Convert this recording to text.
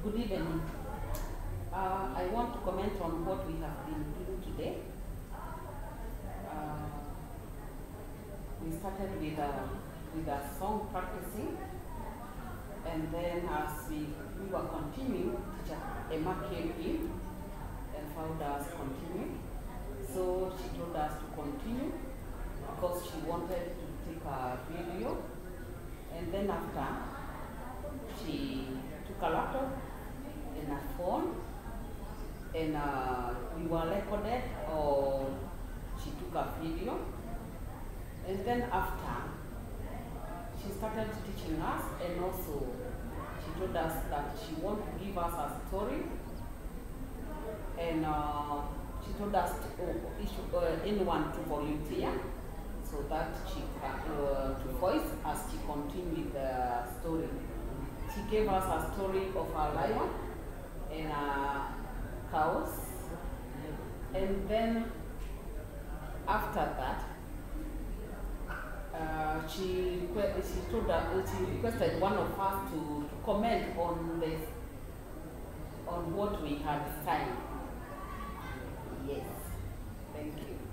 Good evening. Uh, I want to comment on what we have been doing today. Uh, we started with a, with a song practicing, and then as we, we were continuing, teacher Emma came in and found us continuing. So she told us to continue because she wanted to take a video, and then after she took a laptop and a phone and uh, we were recorded or she took a video. And then after she started teaching us and also she told us that she want to give us a story. And uh, she told us to, oh, uh, anyone to volunteer so that she uh, to voice as she continued the story. She gave us a story of her lion and a cows, and then after that, uh, she she told that she requested one of us to, to comment on this on what we had signed. Yes, thank you.